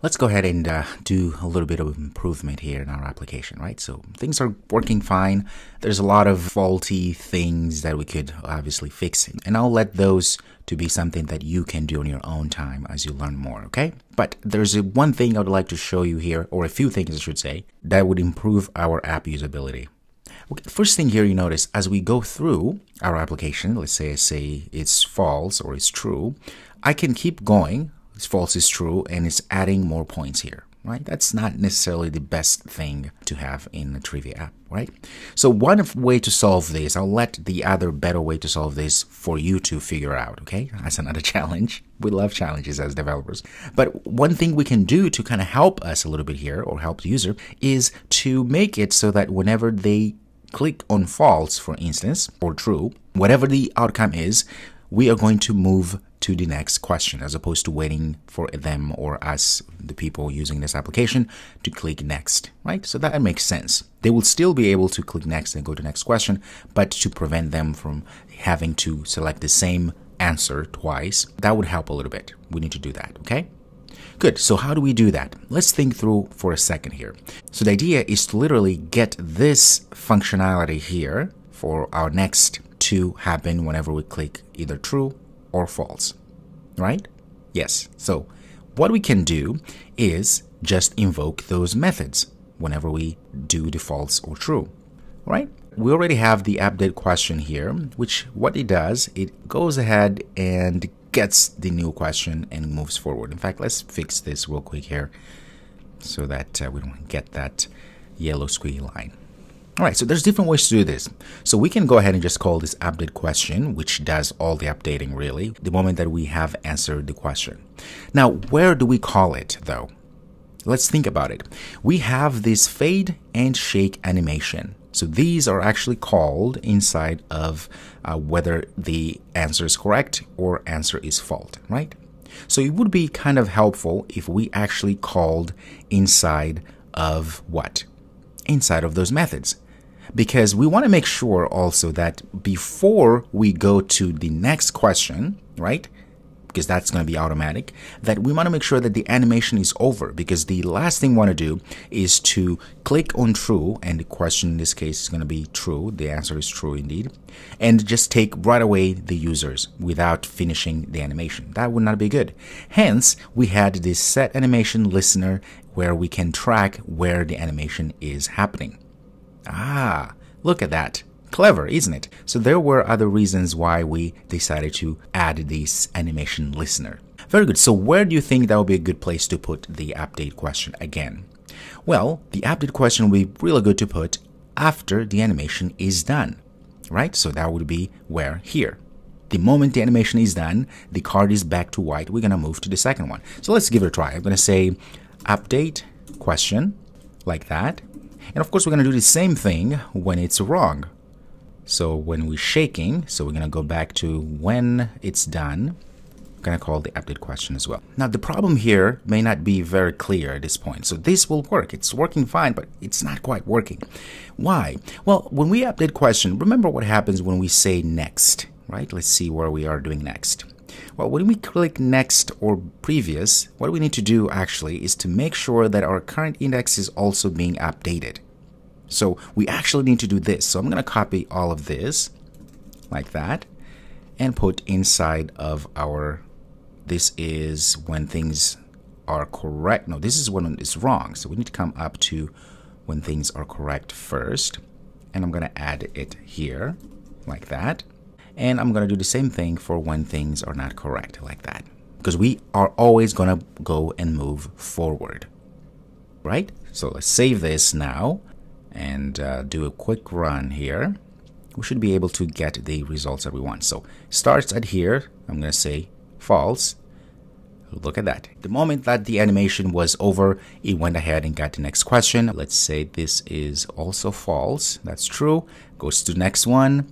Let's go ahead and uh, do a little bit of improvement here in our application, right? So things are working fine. There's a lot of faulty things that we could obviously fix, and I'll let those to be something that you can do on your own time as you learn more, okay? But there's one thing I would like to show you here, or a few things I should say, that would improve our app usability. Okay, first thing here you notice, as we go through our application, let's say I say it's false or it's true, I can keep going false is true and it's adding more points here right? That's not necessarily the best thing to have in the trivia app right? So one way to solve this i'll let the other better way to solve this for you to figure out okay? That's another challenge. We love challenges as developers. But one thing we can do to kind of help us a little bit here or help the user is to make it so that whenever they click on false for instance or true whatever the outcome is we are going to move to the next question as opposed to waiting for them or us, the people using this application, to click next, right? So that makes sense. They will still be able to click next and go to next question, but to prevent them from having to select the same answer twice, that would help a little bit. We need to do that, okay? Good, so how do we do that? Let's think through for a second here. So the idea is to literally get this functionality here for our next to happen whenever we click either true or false, right? Yes. So what we can do is just invoke those methods whenever we do the false or true, right? We already have the update question here, which what it does, it goes ahead and gets the new question and moves forward. In fact, let's fix this real quick here so that uh, we don't get that yellow squiggly line. All right, so there's different ways to do this. So we can go ahead and just call this update question, which does all the updating really, the moment that we have answered the question. Now, where do we call it though? Let's think about it. We have this fade and shake animation. So these are actually called inside of uh, whether the answer is correct or answer is false, right? So it would be kind of helpful if we actually called inside of what? Inside of those methods because we want to make sure also that before we go to the next question, right? Because that's going to be automatic, that we want to make sure that the animation is over because the last thing we want to do is to click on true, and the question in this case is going to be true. The answer is true indeed, and just take right away the users without finishing the animation. That would not be good. Hence, we had this set animation listener where we can track where the animation is happening. Ah, look at that. Clever, isn't it? So there were other reasons why we decided to add this animation listener. Very good. So where do you think that would be a good place to put the update question again? Well, the update question would be really good to put after the animation is done, right? So that would be where? Here. The moment the animation is done, the card is back to white. We're going to move to the second one. So let's give it a try. I'm going to say update question like that. And of course, we're going to do the same thing when it's wrong. So when we're shaking, so we're going to go back to when it's done. I'm going to call the update question as well. Now, the problem here may not be very clear at this point. So this will work. It's working fine, but it's not quite working. Why? Well, when we update question, remember what happens when we say next, right? Let's see where we are doing next. Well, when we click next or previous, what we need to do actually is to make sure that our current index is also being updated. So we actually need to do this. So I'm going to copy all of this like that and put inside of our, this is when things are correct. No, this is when it's wrong. So we need to come up to when things are correct first. And I'm going to add it here like that. And I'm going to do the same thing for when things are not correct like that. Because we are always going to go and move forward. Right? So let's save this now and uh, do a quick run here. We should be able to get the results that we want. So starts at here. I'm going to say false. Look at that. The moment that the animation was over, it went ahead and got the next question. Let's say this is also false. That's true. Goes to next one.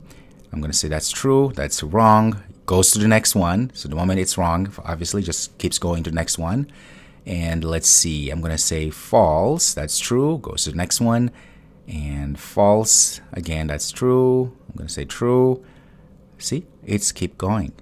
I'm going to say that's true, that's wrong, goes to the next one. So the moment it's wrong, obviously just keeps going to the next one. And let's see, I'm going to say false, that's true, goes to the next one. And false, again, that's true. I'm going to say true. See, it's keep going.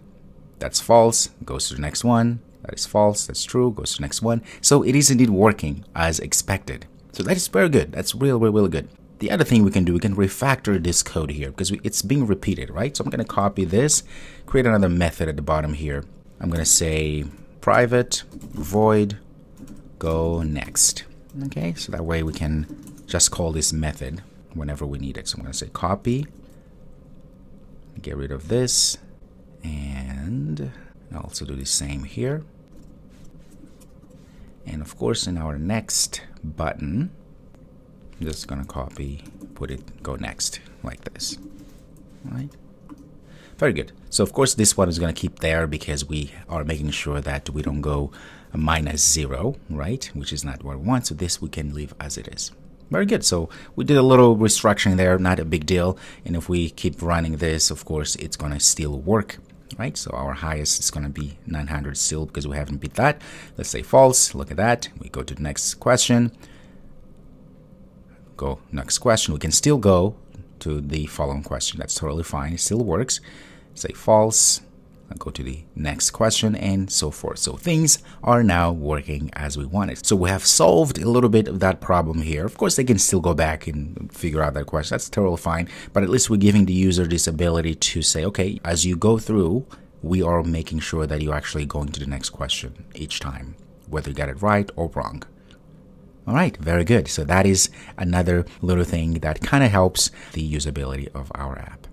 That's false, goes to the next one. That is false. That's true. Goes to the next one. So it is indeed working as expected. So that is very good. That's real, really, really good. The other thing we can do, we can refactor this code here because we, it's being repeated, right? So I'm going to copy this, create another method at the bottom here. I'm going to say private void go next. Okay, so that way we can just call this method whenever we need it. So I'm going to say copy, get rid of this, and I'll also do the same here. And of course, in our next button, I'm just gonna copy, put it, go next, like this. All right? Very good. So of course, this one is gonna keep there because we are making sure that we don't go minus zero, right? Which is not what we want. So this we can leave as it is. Very good. So we did a little restructuring there, not a big deal. And if we keep running this, of course, it's gonna still work right? So our highest is going to be 900 still because we haven't beat that. Let's say false. Look at that. We go to the next question. Go next question. We can still go to the following question. That's totally fine. It still works. Say false. I'll go to the next question and so forth. So things are now working as we wanted. So we have solved a little bit of that problem here. Of course, they can still go back and figure out that question. That's totally fine. But at least we're giving the user this ability to say, okay, as you go through, we are making sure that you're actually going to the next question each time, whether you get it right or wrong. All right, very good. So that is another little thing that kind of helps the usability of our app.